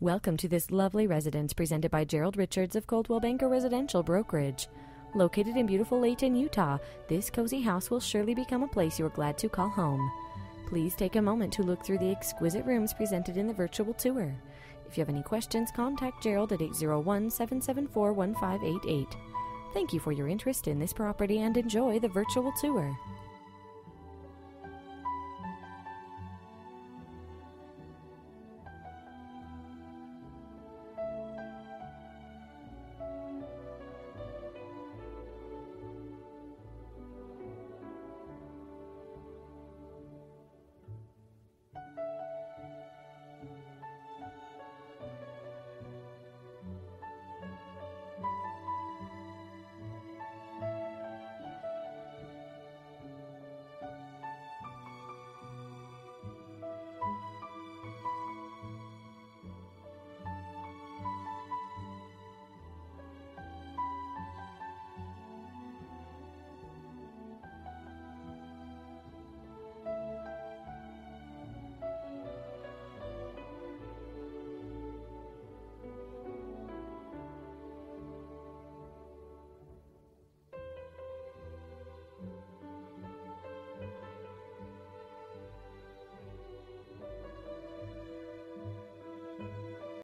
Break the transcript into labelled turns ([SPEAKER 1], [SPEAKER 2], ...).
[SPEAKER 1] Welcome to this lovely residence presented by Gerald Richards of Coldwell Banker Residential Brokerage. Located in beautiful Layton, Utah, this cozy house will surely become a place you are glad to call home. Please take a moment to look through the exquisite rooms presented in the virtual tour. If you have any questions, contact Gerald at 801 774 1588. Thank you for your interest in this property and enjoy the virtual tour.